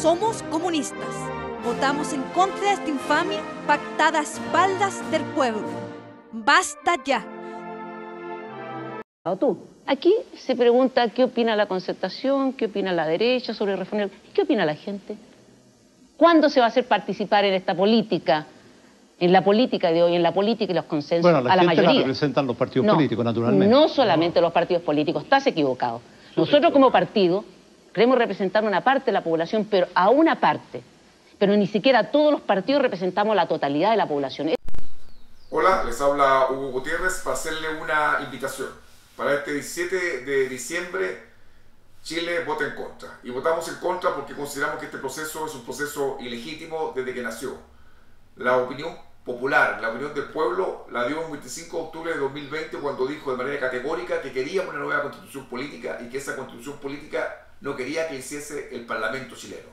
somos comunistas. Votamos en contra de esta infamia pactada a espaldas del pueblo. ¡Basta ya! Tú. Aquí se pregunta qué opina la concertación, qué opina la derecha sobre reforma. ¿Qué opina la gente? ¿Cuándo se va a hacer participar en esta política? En la política de hoy, en la política y los consensos bueno, la a la gente mayoría. la representan los partidos No, políticos, naturalmente. No solamente los partidos políticos, estás equivocado. Nosotros como partido queremos representar una parte de la población, pero a una parte. Pero ni siquiera todos los partidos representamos la totalidad de la población. Hola, les habla Hugo Gutiérrez para hacerle una invitación. Para este 17 de diciembre, Chile vota en contra. Y votamos en contra porque consideramos que este proceso es un proceso ilegítimo desde que nació. La opinión popular, la opinión del pueblo, la dio el 25 de octubre de 2020 cuando dijo de manera categórica que queríamos una nueva constitución política y que esa constitución política no quería que hiciese el Parlamento chileno.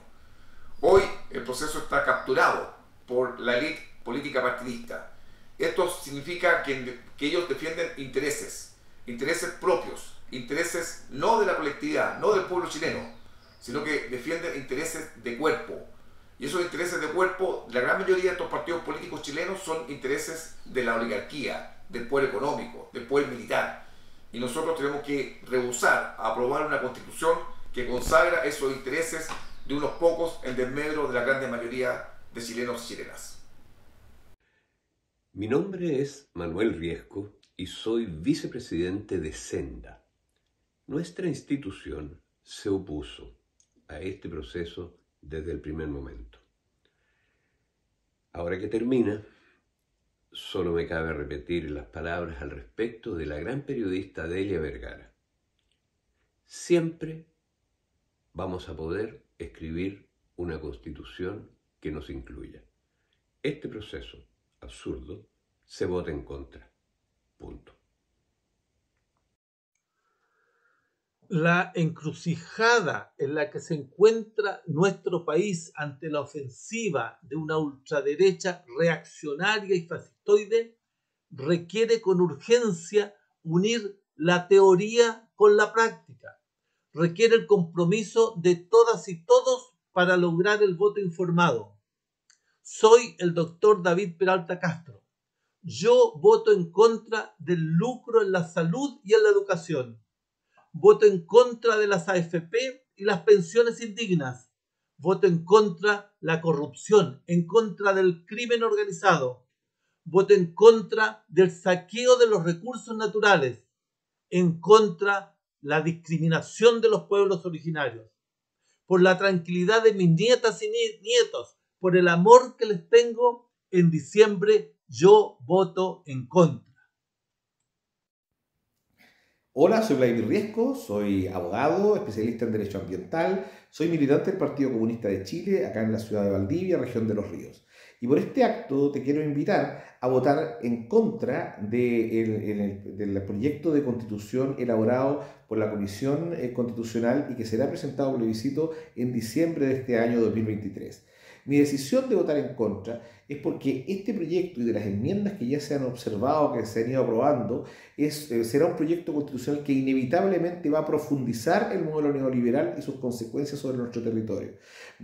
Hoy el proceso está capturado por la élite política partidista. Esto significa que, que ellos defienden intereses, intereses propios, intereses no de la colectividad, no del pueblo chileno, sino que defienden intereses de cuerpo. Y esos intereses de cuerpo, la gran mayoría de estos partidos políticos chilenos son intereses de la oligarquía, del poder económico, del poder militar. Y nosotros tenemos que rehusar aprobar una constitución que consagra esos intereses de unos pocos en desmedro de la gran mayoría de chilenos y chilenas. Mi nombre es Manuel Riesco y soy vicepresidente de Senda. Nuestra institución se opuso a este proceso desde el primer momento. Ahora que termina, solo me cabe repetir las palabras al respecto de la gran periodista Delia Vergara. Siempre vamos a poder escribir una constitución que nos incluya. Este proceso absurdo se vota en contra. Punto. La encrucijada en la que se encuentra nuestro país ante la ofensiva de una ultraderecha reaccionaria y fascistoide requiere con urgencia unir la teoría con la práctica. Requiere el compromiso de todas y todos para lograr el voto informado. Soy el doctor David Peralta Castro. Yo voto en contra del lucro en la salud y en la educación voto en contra de las AFP y las pensiones indignas, voto en contra la corrupción, en contra del crimen organizado, voto en contra del saqueo de los recursos naturales, en contra la discriminación de los pueblos originarios, por la tranquilidad de mis nietas y nietos, por el amor que les tengo, en diciembre yo voto en contra. Hola, soy Vladimir Riesco, soy abogado, especialista en Derecho Ambiental, soy militante del Partido Comunista de Chile, acá en la ciudad de Valdivia, región de Los Ríos. Y por este acto te quiero invitar a votar en contra de el, del proyecto de constitución elaborado por la Comisión eh, Constitucional y que será presentado por plebiscito en diciembre de este año 2023. Mi decisión de votar en contra es porque este proyecto y de las enmiendas que ya se han observado, que se han ido aprobando, eh, será un proyecto constitucional que inevitablemente va a profundizar el modelo neoliberal y sus consecuencias sobre nuestro territorio.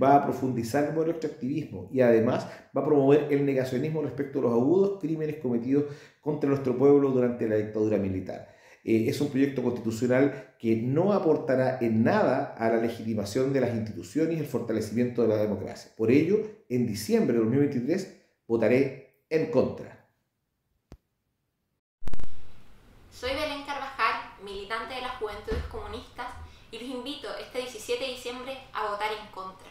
Va a profundizar el modelo extractivismo y además va a promover el negacionismo respecto a los agudos crímenes cometidos contra nuestro pueblo durante la dictadura militar. Eh, es un proyecto constitucional que no aportará en nada a la legitimación de las instituciones y el fortalecimiento de la democracia. Por ello, en diciembre de 2023 votaré en contra. Soy Belén Carvajal, militante de las Juventudes Comunistas, y los invito este 17 de diciembre a votar en contra.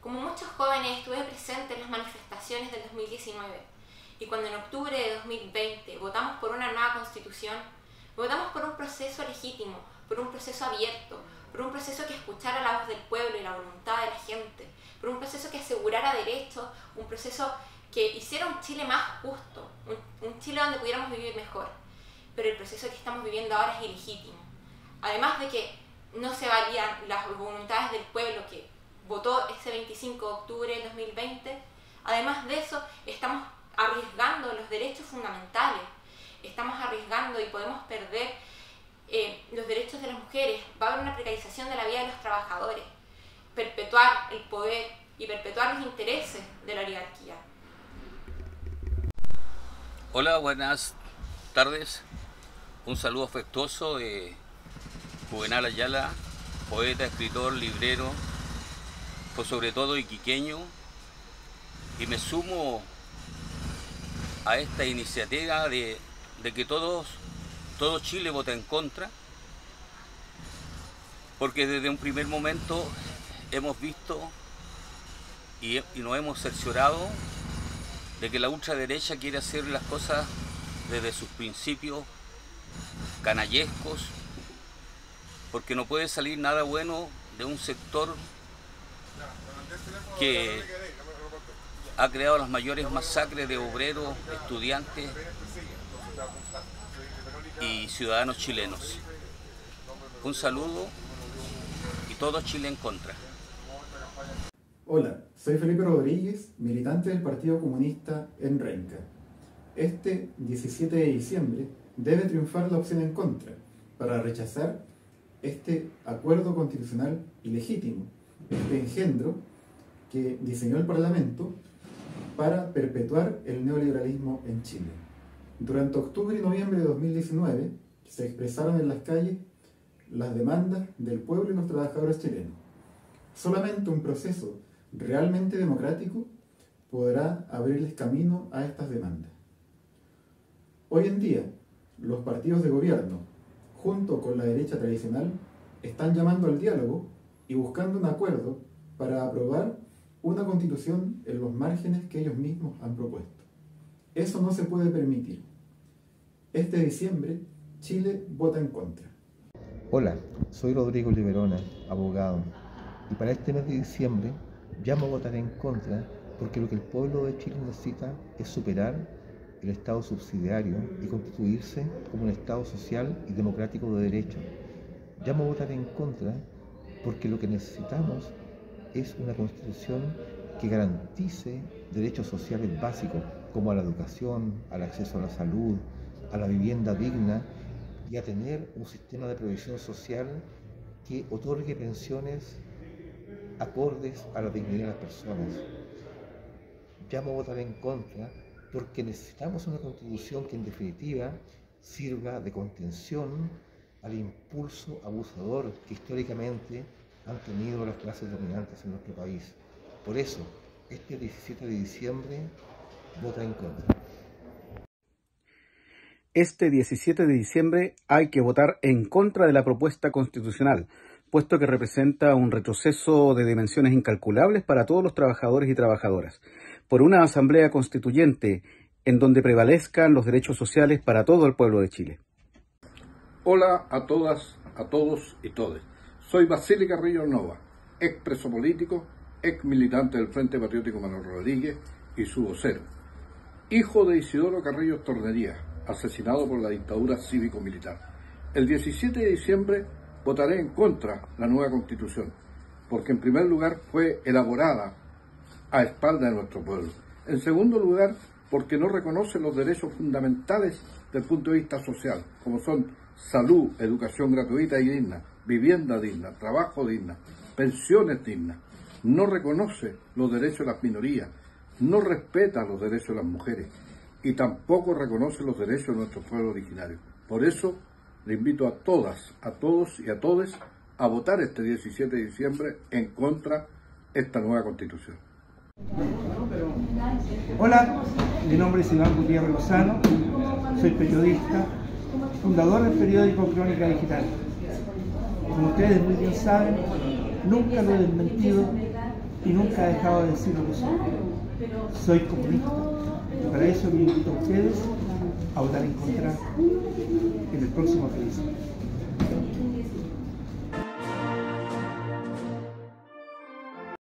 Como muchos jóvenes estuve presente en las manifestaciones del 2019 y cuando en octubre de 2020 votamos por una nueva constitución, Votamos por un proceso legítimo, por un proceso abierto, por un proceso que escuchara la voz del pueblo y la voluntad de la gente, por un proceso que asegurara derechos, un proceso que hiciera un Chile más justo, un, un Chile donde pudiéramos vivir mejor. Pero el proceso que estamos viviendo ahora es ilegítimo. Además de que no se valían las voluntades del pueblo que votó ese 25 de octubre del 2020, además de eso estamos arriesgando los derechos fundamentales estamos arriesgando y podemos perder eh, los derechos de las mujeres, va a haber una precarización de la vida de los trabajadores, perpetuar el poder y perpetuar los intereses de la oligarquía. Hola, buenas tardes. Un saludo afectuoso de Juvenal Ayala, poeta, escritor, librero, pues sobre todo iquiqueño, y me sumo a esta iniciativa de, de que todos, todo Chile vota en contra, porque desde un primer momento hemos visto y, y nos hemos cerciorado de que la ultraderecha quiere hacer las cosas desde sus principios canallescos, porque no puede salir nada bueno de un sector que ha creado las mayores masacres de obreros, estudiantes y ciudadanos chilenos. Un saludo y todo Chile en contra. Hola, soy Felipe Rodríguez, militante del Partido Comunista en Renca. Este 17 de diciembre debe triunfar la opción en contra para rechazar este acuerdo constitucional ilegítimo, este engendro que diseñó el Parlamento para perpetuar el neoliberalismo en Chile. Durante octubre y noviembre de 2019 se expresaron en las calles las demandas del pueblo y los trabajadores chilenos. Solamente un proceso realmente democrático podrá abrirles camino a estas demandas. Hoy en día, los partidos de gobierno, junto con la derecha tradicional, están llamando al diálogo y buscando un acuerdo para aprobar una constitución en los márgenes que ellos mismos han propuesto. Eso no se puede permitir. Este diciembre, Chile vota en contra. Hola, soy Rodrigo Liberona, abogado, y para este mes de diciembre llamo a votar en contra porque lo que el pueblo de Chile necesita es superar el Estado subsidiario y constituirse como un Estado social y democrático de derecho. Llamo a votar en contra porque lo que necesitamos es una constitución que garantice derechos sociales básicos como a la educación, al acceso a la salud, a la vivienda digna y a tener un sistema de previsión social que otorgue pensiones acordes a la dignidad de las personas. Llamo a votar en contra porque necesitamos una constitución que en definitiva sirva de contención al impulso abusador que históricamente han tenido las clases dominantes en nuestro país. Por eso, este 17 de diciembre, vota en contra. Este 17 de diciembre hay que votar en contra de la propuesta constitucional, puesto que representa un retroceso de dimensiones incalculables para todos los trabajadores y trabajadoras, por una asamblea constituyente en donde prevalezcan los derechos sociales para todo el pueblo de Chile. Hola a todas, a todos y todes. Soy Basili Carrillo Nova, ex preso político, ex militante del Frente Patriótico Manuel Rodríguez y su vocero. Hijo de Isidoro Carrillo Tornería, asesinado por la dictadura cívico-militar. El 17 de diciembre votaré en contra la nueva constitución, porque en primer lugar fue elaborada a espalda de nuestro pueblo. En segundo lugar, porque no reconoce los derechos fundamentales del punto de vista social, como son salud, educación gratuita y digna, vivienda digna, trabajo digna, pensiones dignas. No reconoce los derechos de las minorías, no respeta los derechos de las mujeres y tampoco reconoce los derechos de nuestro pueblo originario. Por eso le invito a todas, a todos y a todes a votar este 17 de diciembre en contra de esta nueva constitución. Hola, mi nombre es Iván Gutiérrez Lozano, soy periodista, fundador del periódico Crónica Digital. Como ustedes muy bien saben, nunca lo he desmentido y nunca he dejado de decir lo que soy. Soy comunista. Y para eso les invito a ustedes a votar en contra en el próximo plebiscito.